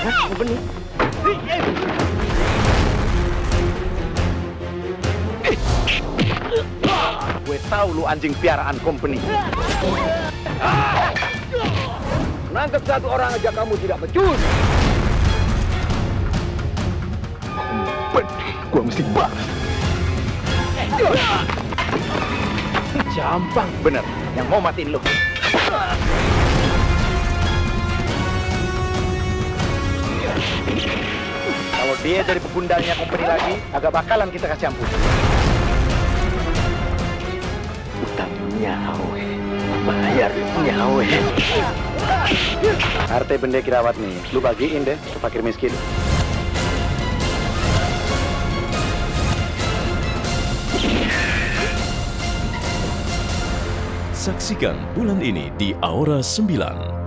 Benih. Gue tahu lu anjing piaraan company. Menangkap satu orang aja kamu tidak becus. Gue mesti balas. Gampang bener. Yang mau matiin lu. Kalau dia jadi pegundalnya company lagi, agak bakalan kita kasih ampun. Utang nyawe, bayar nyawe. Harta benda kirawat nih, lu bagiin deh ke fakir miskin. Saksikan bulan ini di Aura 9.